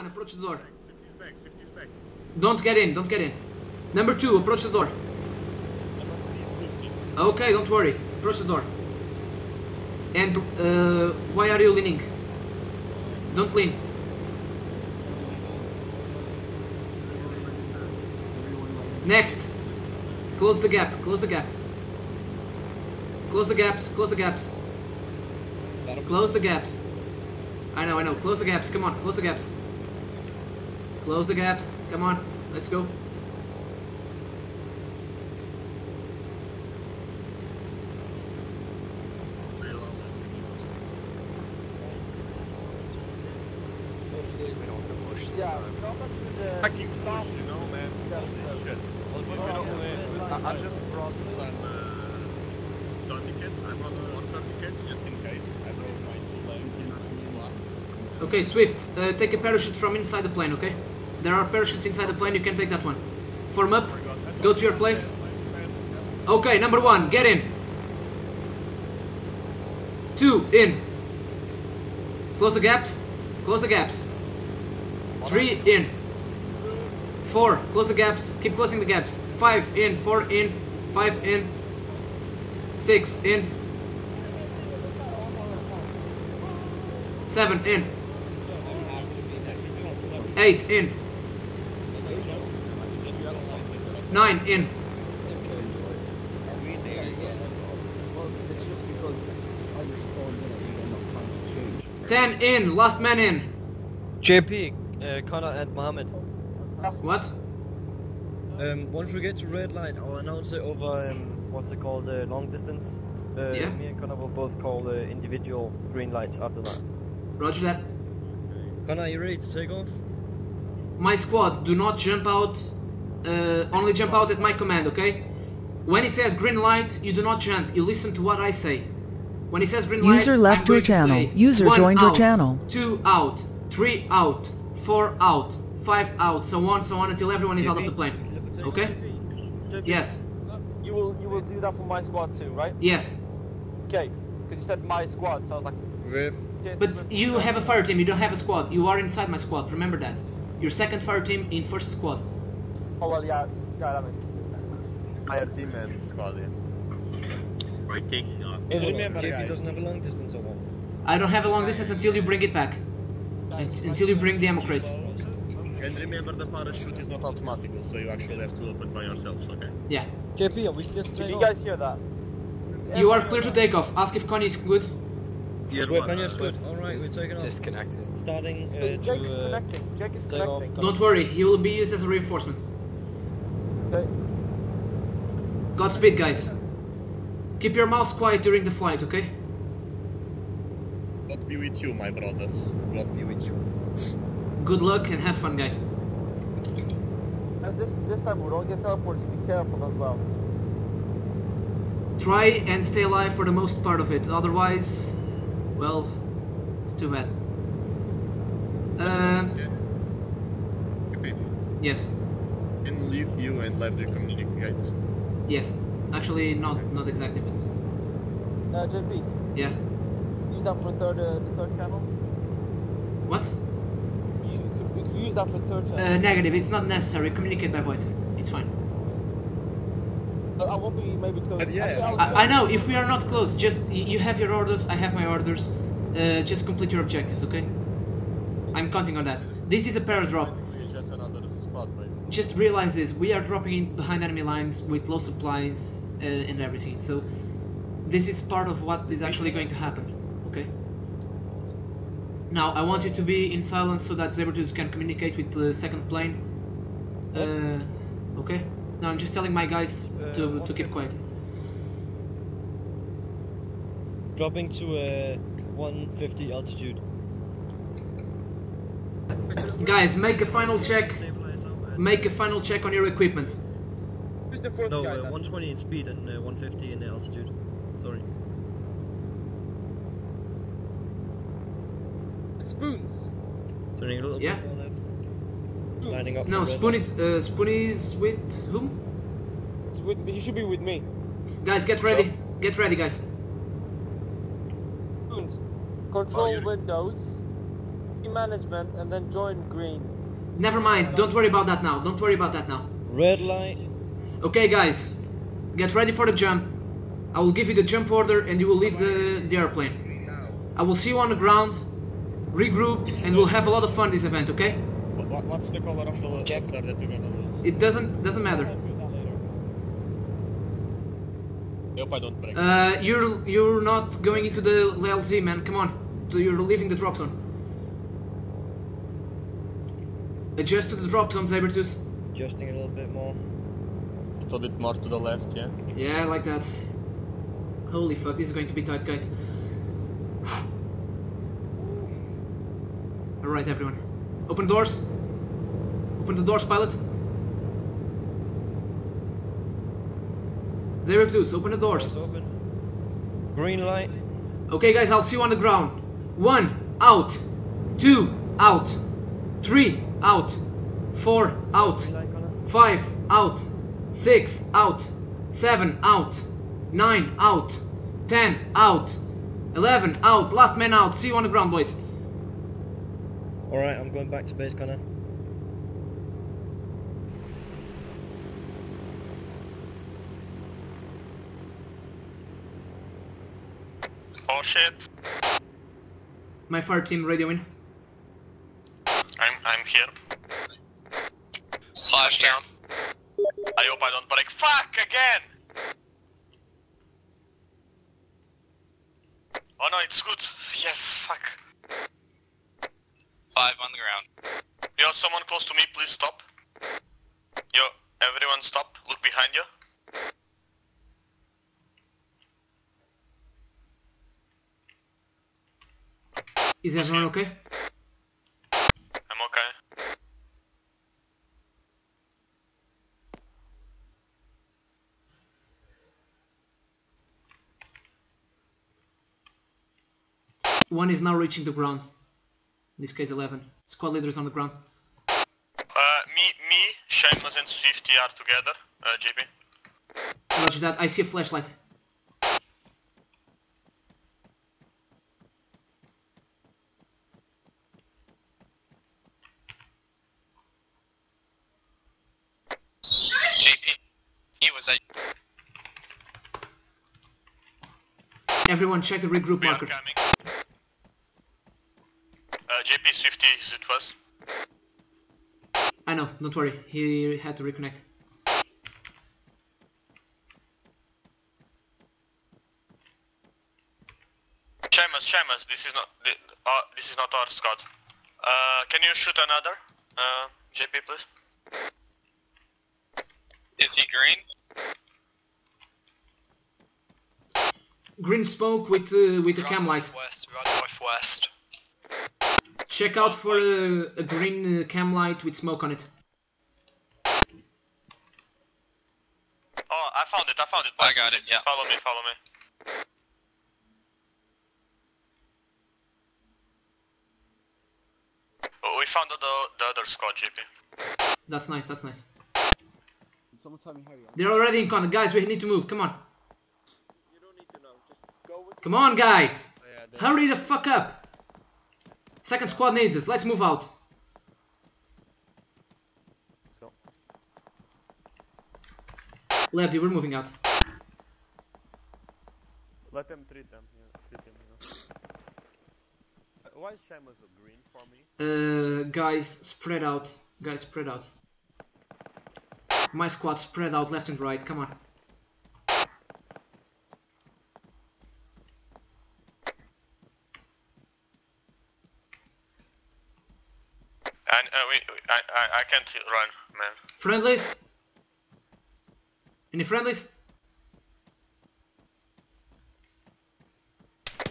one, approach the door. Safety's back, safety's back. Don't get in, don't get in. Number two, approach the door. Number three, safety. Okay, don't worry. Approach the door. And uh, why are you leaning? Don't lean. Next. Close the gap. Close the gap. Close the gaps. Close the gaps. Close the gaps. I know, I know. Close the gaps. Come on. Close the gaps. Close the gaps. Come on. Let's go. Yeah, go back to the... Fucking push, you know, man. Holy shit. Well, you know, uh, I I just brought some uh, tourniquets. I brought four tourniquets just in case. I broke my two legs. Okay, Swift, uh, take a parachute from inside the plane, okay? There are parachutes inside the plane, you can take that one. Form up, go to your place. Okay, number one, get in. Two, in. Close the gaps, close the gaps. Three, in. Four, close the gaps, keep closing the gaps. Five, in, four, in, five, in. Six, in. Seven, in. Eight, in. Nine, in. Well, it's just because I respond in it, you're not trying to in. Ten, in. Last man in. JP, uh, Connor and Mohammed. What? Um, once we get to red light, I'll announce it over, um, what's it called, uh, long distance. Uh, Yeah. Me and Connor will both call uh, individual green lights after that. Roger that. Connor, you ready to take off? My squad, do not jump out. Uh, only jump out at my command, okay? When he says green light, you do not jump. You listen to what I say. When he says green light, User left your to channel. say, User one joined your out, channel. Two out, three out, four out, five out, so on, so on until everyone is out of the plane. Okay? Yes. You will you will do that for my squad too, right? Yes. Okay. Because you said my squad, so I was like. Rip. But but- you have a fire team, you don't have a squad. You are inside my squad, remember that. Your second fire team in first squad. Oh well, yeah, yeah, that makes sense. Higher team and squad in. Right, taking off. And remember, JP guys, doesn't have a long distance or? I don't have a long distance until you bring it back. Un- Until you bring the ammo crates. And remember the parachute is not automatic, so you actually have to open by yourselves, okay? Yeah. JP, are we clear to Did take you guys hear that? You are clear to take off. Ask if Connie is good. Year Swift, one, on your uh, Swift. Alright, we're taking off. Disconnected. Starting uh, Jake to... Uh, connecting. Jake is take off. connecting. Don't worry, he will be used as a reinforcement. Okay. Godspeed, guys. Keep your mouths quiet during the flight, okay? God be with you, my brothers. God be with you. Good luck and have fun, guys. And this this time we don't get teleported, so be careful as well. Try and stay alive for the most part of it. Otherwise, well, it's too bad. Um, Okay. Yes, Can leave you and let you communicate. yes. Actually, not not exactly, but Uh, JP, yeah. use that for third uh, the third channel. What? You, we could use that for third channel. Uh, negative. It's not necessary. Communicate by voice. It's fine. So I won't be maybe close. But yeah, Actually, I'll- I, I know. If we are not close, just you have your orders. I have my orders. Uh, just complete your objectives, okay? I'm counting on that. This is a paradrop. It's just another squad, right? Just realize this, we are dropping in behind enemy lines with low supplies uh, and everything, so this is part of what is actually going to happen, okay? Now, I want you to be in silence so that Sabertooth can communicate with the second plane. Uh, okay? Now I'm just telling my guys to, to keep quiet. Dropping to uh, 150 altitude. Guys, make a final check. Stabilize out, and- Make a final check on your equipment. Who's the fourth No, guy uh, 120 in speed and uh, 150 in altitude. Sorry. It's Spoons. Turning a little Yeah. bit more left. Lining up. No, for red Spoon is, uh, Spoon is with whom? It's with, you should be with me. Guys, get ready. Get ready, guys. Spoons. Control you're- windows. management and then join green. Never mind, don't worry about that now, don't worry about that now. Red light. Okay guys, get ready for the jump. I will give you the jump order and you will leave the, the airplane. I will see you on the ground, regroup, and we'll have a lot of fun this event, okay? What, what's the color of the Jeff. letter that you're gonna use? It doesn't doesn't matter. I hope I don't break. Uh, you're you're not going into the LZ, man. Come on, you're leaving the drop zone. Adjust to the drop zone, Sabertooth. Adjusting a little bit more. A little bit more to the left, yeah? Yeah, like that. Holy fuck, this is going to be tight, guys. Alright, everyone. Open doors. Open the doors, pilot. Sabertooth, open the doors. Doors open. Green light. Okay guys, I'll see you on the ground. One, out. Two, out. Three, out. Four, out. Green light, Connor. Five, out. Six, out. Seven, out. Nine, out. Ten, out. Eleven, out. Last man out. See you on the ground, boys. Alright, I'm going back to base, Connor. Oh shit. My fire team radio in. I'm I'm here. Slash down. I hope I don't break. Fuck again! Oh no, it's good. Yes, fuck. Five on the ground. Yo, someone close to me, please stop. Yo, everyone stop. Look behind you. Is everyone okay? I'm okay. One is now reaching the ground. In this case 11. Squad leaders on the ground. Uh, me, me, Seamus and Swifty are together. Uh, JP. Roger that. I see a flashlight. JP. He was Everyone check the regroup We are marker. coming. Uh, JP Swifty is it was? I know, don't worry. He had to reconnect. Seamus, Seamus, this is not thi- uh, this is not our squad. Uh, can you shoot another? Uh, JP, please. is he green? Green smoke with uh, with a We're chem light. Northwest, we're northwest. Check out for a, a green uh, chem light with smoke on it. Oh, I found it, I found it. I got it, yeah. Follow me, follow me. Oh, we found the, the other squad, JP. That's nice, that's nice. Someone tell me hurry up. They're already in contact. Guys, we need to move. Come on. You don't need to know. Just go with Come on, guys. Oh, yeah, Hurry the fuck up. Second squad needs us. Let's move out. go. Lefty, we're moving out. Let them treat them. Yeah, treat them. You know. Why is Seamus green for me? Uh, guys, spread out. Guys, spread out. My squad spread out left and right. Come on. And uh, we, I, I, I can't run, man. Friendlies? Any friendlies?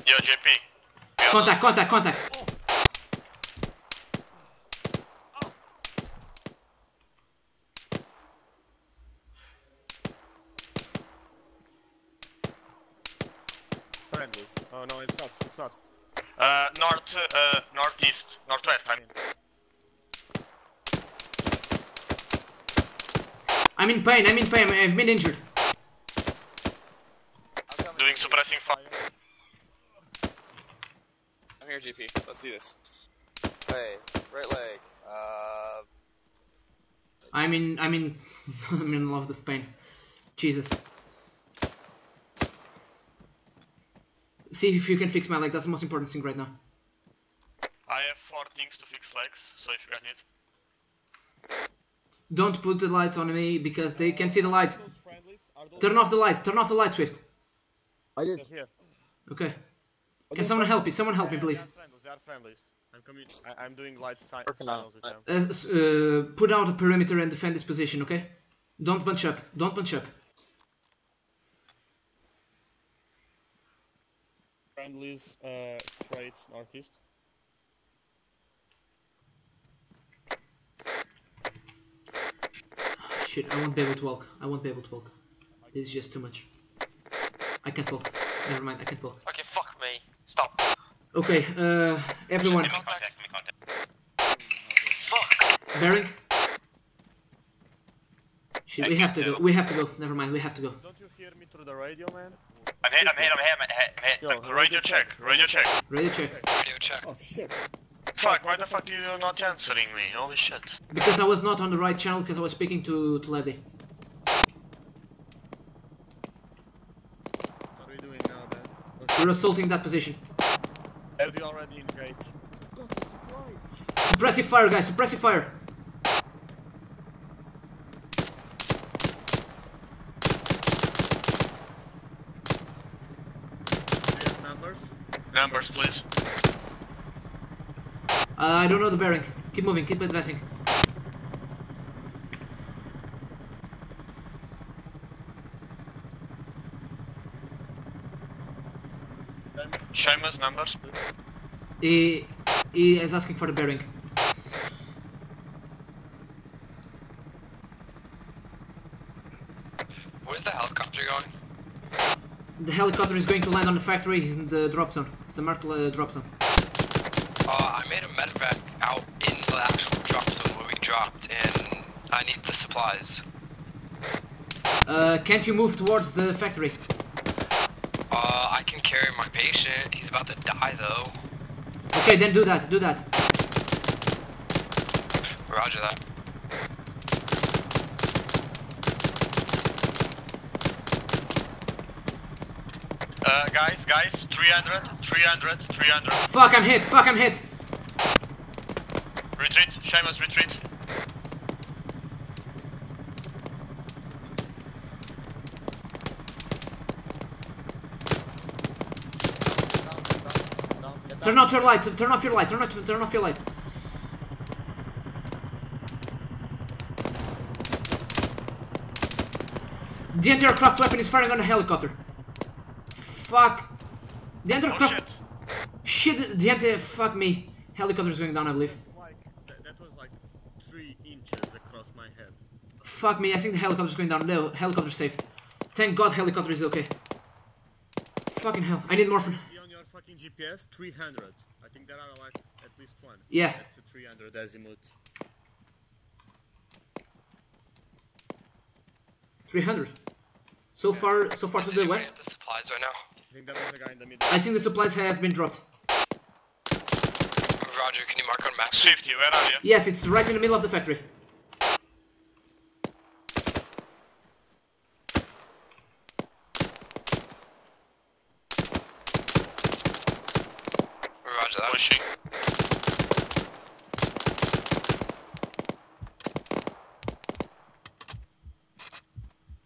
Yo, JP. Contact, contact, contact. Friendlies. Oh no, it's not. It's not. Uh, north, uh, northeast, northwest. I mean. I'm in pain, I'm in pain. I've been injured. Doing suppressing fire. I'm here, JP. Let's do this. way. Right leg. Uh, I'm in, I'm in, I'm in love with pain. Jesus. See if you can fix my leg, that's the most important thing right now. I have four things to fix legs, so if you guys need. Don't put the lights on me because they can see the lights. Those friendlies are those Turn off the lights, turn off the light, Swift. I did. here. Okay. Can someone help me? Someone help me, please. They are friendlies. They are friendlies. I'm coming. I, I'm doing light si Working on signals with them. Uh, uh, put out a perimeter and defend this position, okay? Don't bunch up. Don't bunch up. Friendlies uh, straight northeast. Shit, I won't be able to walk. I won't be able to walk. This is just too much. I can't walk. Never mind, I can't walk. Okay, fuck me. Stop. Okay, uh, everyone. Make contact. Fuck. Bearing. Shit, we have to go. We have to go. Never mind, we have to go. Don't you hear me through the radio, man? I'm hit, I'm hit, I'm hit, I'm hit, I'm hit. Yo, radio check, radio check. Radio check. Radio check. Oh shit. Fuck, why the fuck are you not answering me? Holy shit. Because I was not on the right channel because I was speaking to, to Levy. What are we doing now, man? Okay. We're assaulting that position. Have you already engaged? Got a surprise. Suppressive fire, guys. Suppressive fire. Do you have numbers? Numbers, please. Uh, I don't know the bearing. Keep moving. Keep advancing. Seamus, numbers. He, he is asking for the bearing. Where's the helicopter going? The helicopter is going to land on the factory. He's in the drop zone. It's the marked uh, drop zone. Uh, I made a medevac out in the actual drop zone where we dropped, and I need the supplies. Uh, can't you move towards the factory? Uh, I can carry my patient. He's about to die, though. Okay, then do that. Do that. Roger that. Uh, guys, guys, 300, 300, 300. Fuck, I'm hit. Fuck, I'm hit. Retreat, Seamus, retreat. down, down, down, get Turn off your light. Turn off your light. Turn off. Turn off your light. The anti-aircraft weapon is firing on a helicopter. Fuck. The Oh anti-aircraft. shit. Shit. The anti. Fuck me. Helicopter is going down, I believe. Like that, was like three inches across my head. Fuck me. I think the helicopter is going down. No, helicopter safe. Thank God, helicopter is okay. Fucking hell. I need morphine. See on your fucking GPS, 300. I think there are like at least one. Yeah. That's a 300 azimuth. 300. So far, so far Is to the west. at the supplies right now? I think there was a guy in the middle. I think the supplies have been dropped. Roger, can you mark on map? Safety, where are you? Yes, it's right in the middle of the factory. Roger that. Pushing.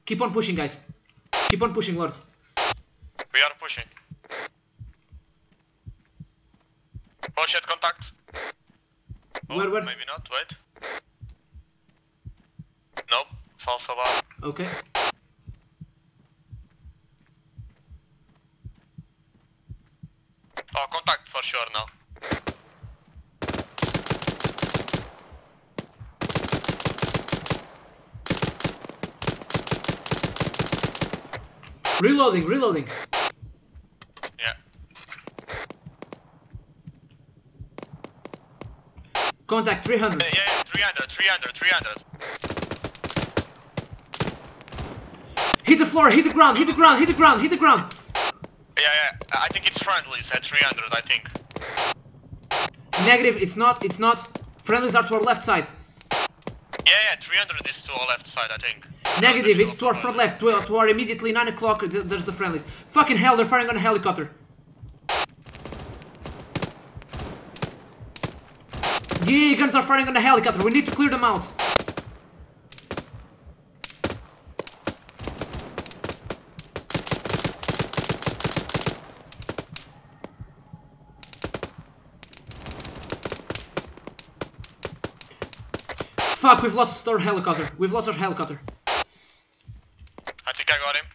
Keep on pushing, guys. Keep on pushing, Lord. We are pushing. Oh shit, contact. Oh, Where, where? maybe not, wait. Nope, false alarm. Okay. Oh, contact for sure now. Reloading, reloading. Yeah. Contact 300. Yeah, yeah, 300, 300, 300. Hit the floor, hit the ground, hit the ground, hit the ground, hit the ground. Yeah, yeah, I think it's friendlies at 300, I think. Negative, it's not, it's not. Friendlies are to our left side. Yeah, yeah, 300 is to our left side, I think. Negative, it's to our front left, to, to our immediately 9 o'clock, there's the friendlies. Fucking hell, they're firing on a helicopter. AA guns are firing on the helicopter, we need to clear them out. Fuck, we've lost our helicopter. We've lost our helicopter. I think I got him.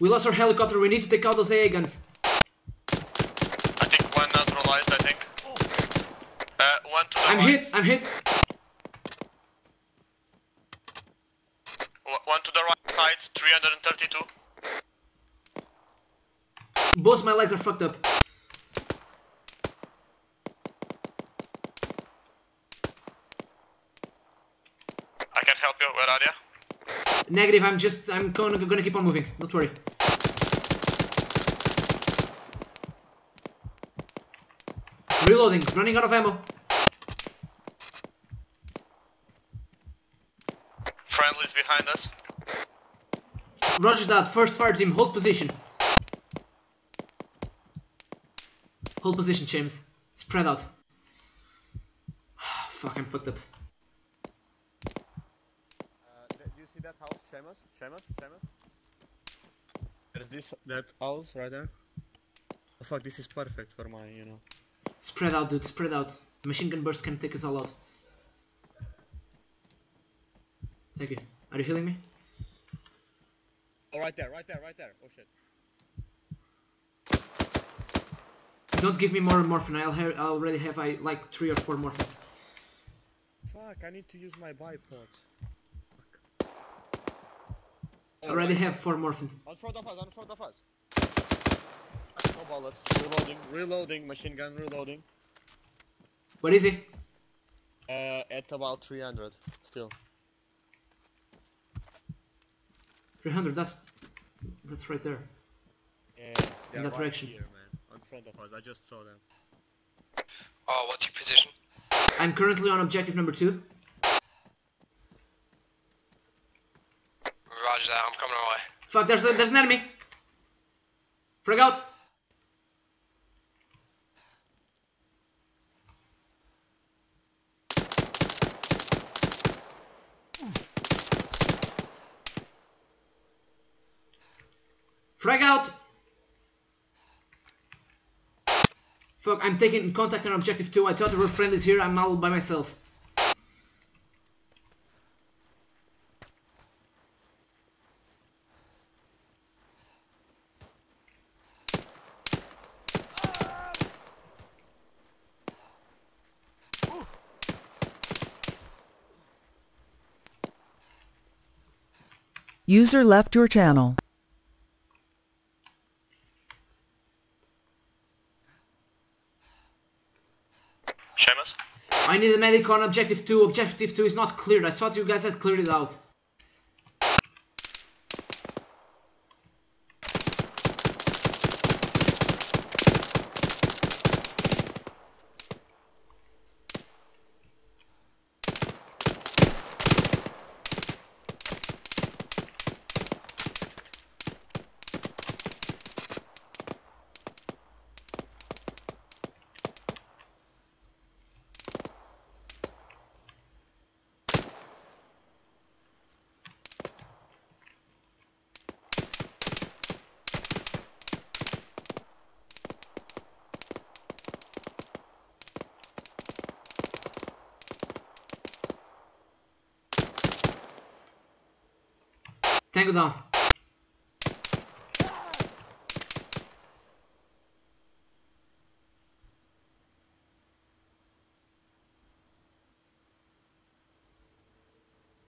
We lost our helicopter, we need to take out those AA guns. I think one neutralized, I think. Uh, one to the right. I'm right. hit, I'm hit. One- One to the right side, 332. Both my legs are fucked up. I can help you, where are you? Negative, I'm just, I'm gonna, gonna keep on moving, don't worry. Reloading, running out of ammo. Friendly's behind us. Roger that, first fire team, hold position. Hold position, James. Spread out. Fuck, I'm fucked up. Uh, do you see that house, Seamus? Seamus? Seamus? There's this, that house right there. Oh, fuck, this is perfect for my, you know. Spread out, dude, spread out. Machine gun burst can take us all out. Thank you. Are you healing me? Oh, right there, right there, right there. Oh shit. Don't give me more morphine. I'll ha I already have I like three or four morphines. Fuck, I need to use my bipod. I already have four morphine. On front of us, on front of us. No bullets. Reloading, reloading, machine gun reloading. What is he? Uh, at about 300, still. 300. That's that's right there. Yeah, In that right direction. here, man. On front of us, I just saw them. Oh, what's your position? I'm currently on objective number two. Roger that, uh, I'm coming away. Fuck, there's there's an enemy. Frag out. Frag out. Fuck, I'm taking contact on objective two. I thought there were friendlies here. I'm all by myself. User left your channel. Seamus? I need a medic on objective 2. Objective 2 is not cleared. I thought you guys had cleared it out. Tango down.